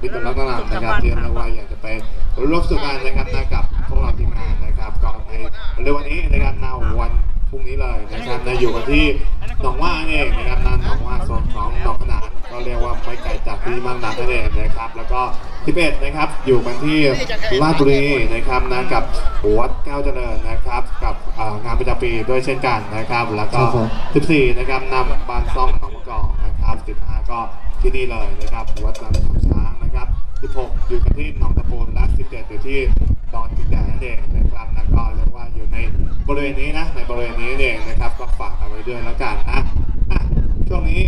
มิตรรัตนามนะครับที่เรียกว่าอยากจะไปร่วมสนุกกันนะครับนะกับพวกเราทีมงานนะครับก็ในเร็ววันนี้นะครับนาวันพรุ่งนี้เลยนะครับนะอยู่กันที่หนองว่าเองนะครับนั่นหนองว่าโซนของหนองขนานก็เรียกว่าไม่ไกลจากที่มากนักนั่นเองนะครับ แล้วก็11นะครับอยู่กันที่ลาดบุรีนะครับนะกับวัดเก้าเจริญนะครับ กับเอ่องานประจำปีด้วยเช่นกันนะครับ แล้วก็ครับผม14นะครับนำบานซ่องหนองมะกอกนะครับ15ก็ที่นี่เลยนะครับวัดลำ 16 อยู่กันที่หนองตะปูนและ17อยู่ที่ดอนจินแดงนั่นเองนะครับแล้วก็เรียกว่าอยู่ในบริเวณนี้นะในบริเวณนี้นั่นเองนะครับก็ฝากเอาไว้ด้วยแล้วกันนะอะช่วงนี้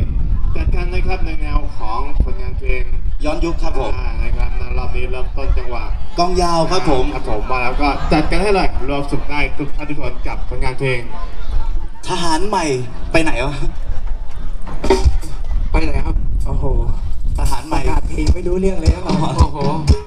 จัดกันนะครับในแนวของผลงานเพลงย้อนยุคครับผมอ่านะครับนะรอบนี้เริ่มต้นจังหวะกองยาวครับผมครับผมมาแล้วก็จัดกันให้เลยรวมสุขได้ทุกท่านทุกคนกับผลงานเพลงทหารใหม่ไปไหนวะไปไหนครับ โอ้โห ทหารให ป ม่ ระกาศเพลงไม่รู้เรื่องเลยครับโอ้โห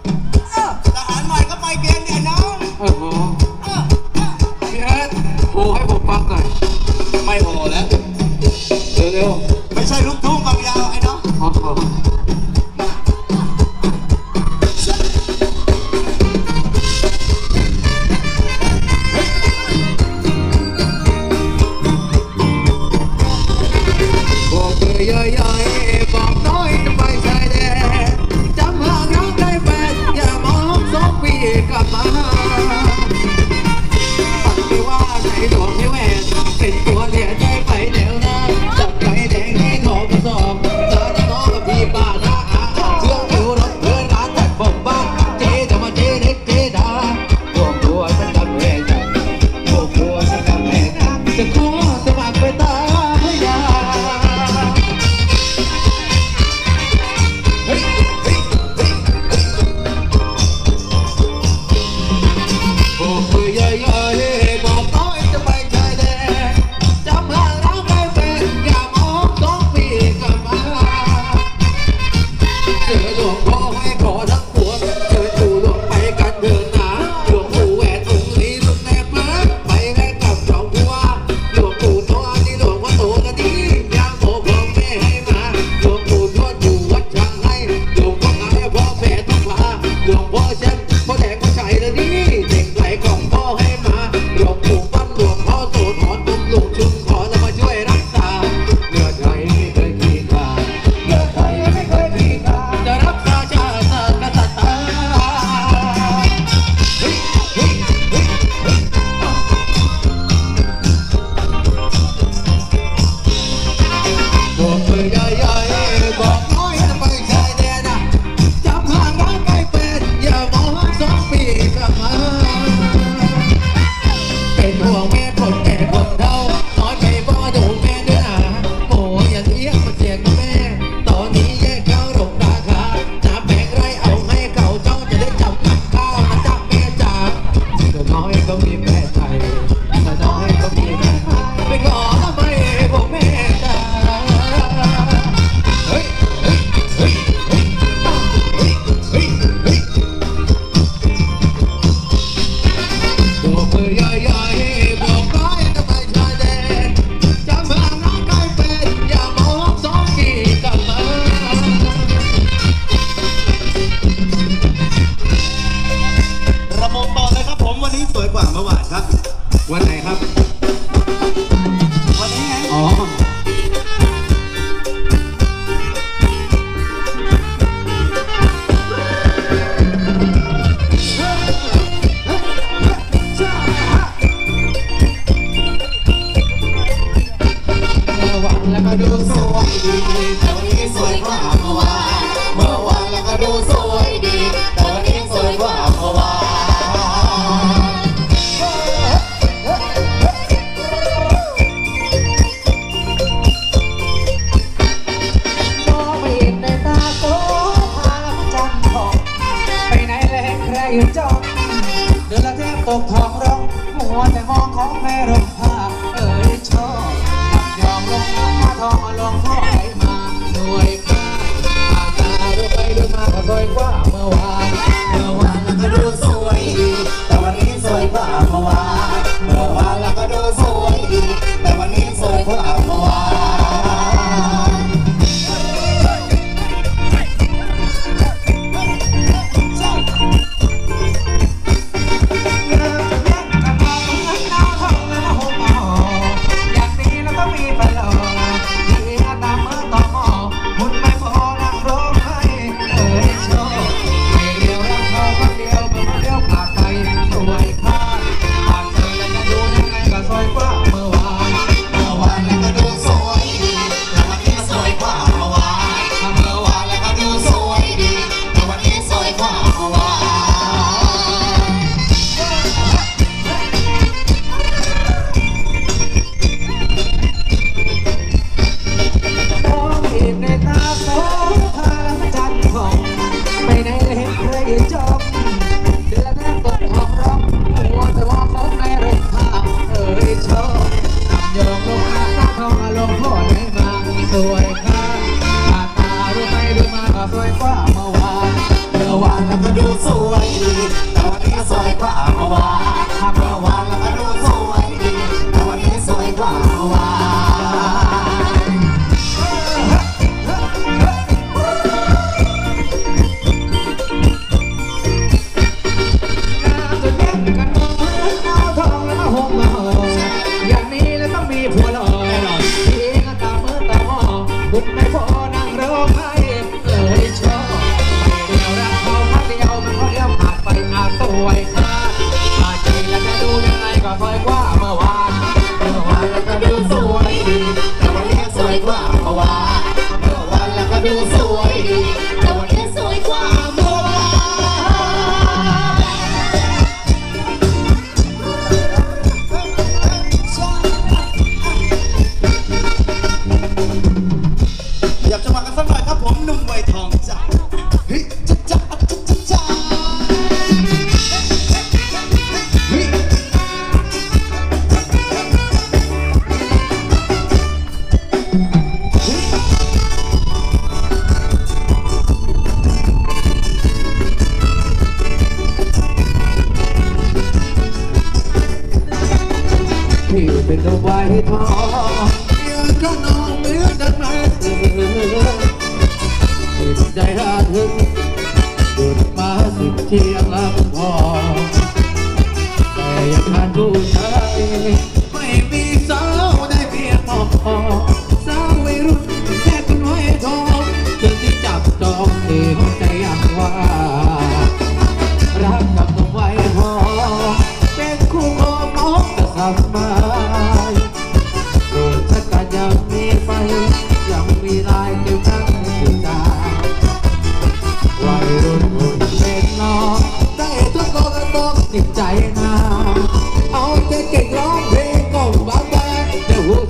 กน้อยจะไปชายแดนนะจำห่างรักไม่ ตกทองร้องหัวแต่มองของแม่ร่มผ้าเอ่ยชอบยอมลงมาทองมาลงพ่อไหลมาหน่วยข้าอาตาดูไปดูมาก็สวยกว่าเมื่อวาน งพ่อได้มาสวยค่ะตาตาดูไปมดูมาสวยกว่าเมื่อวานเมื่อวานก็ดูสวยดีแต่วันนี้สวยกว่าเมื่อวาน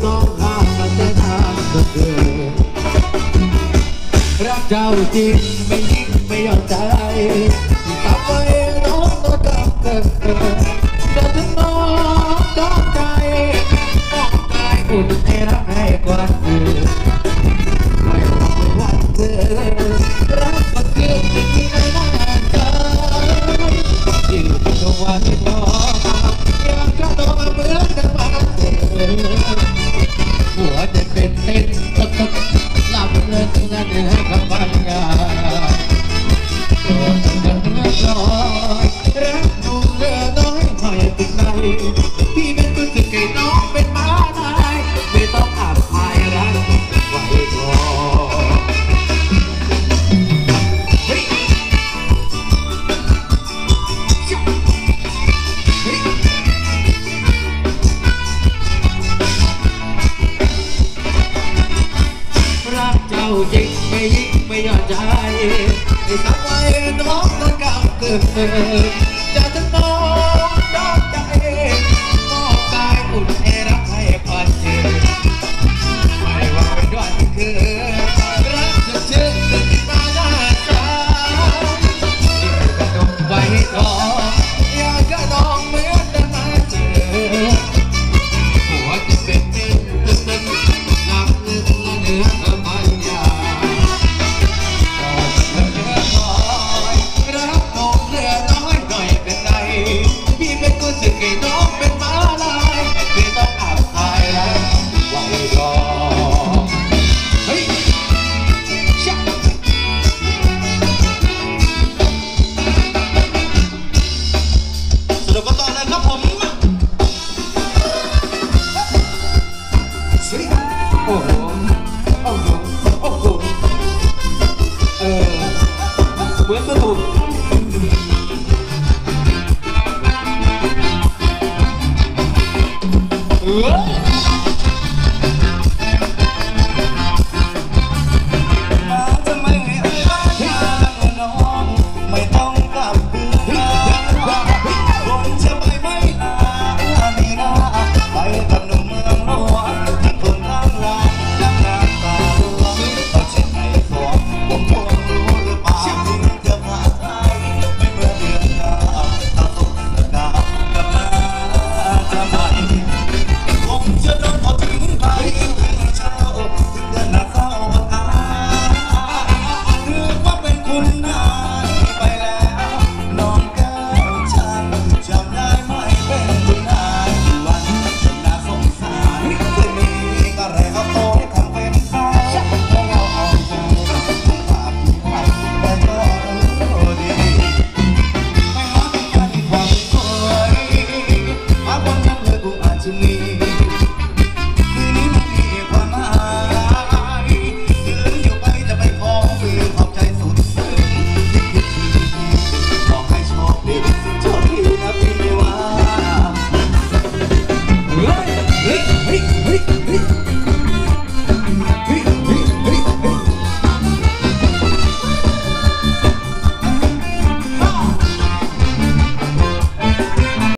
ต้องห้ามมันทางกับเธอรักเจ้าจริงไม่ยิ่งไม่เอาใจทำไมน้องต้องกับเธอเธอถึงน้องต้องใจต้องใจอุ่นให้รักให้กว่าเธอ It's not my own of the garden? Whoa!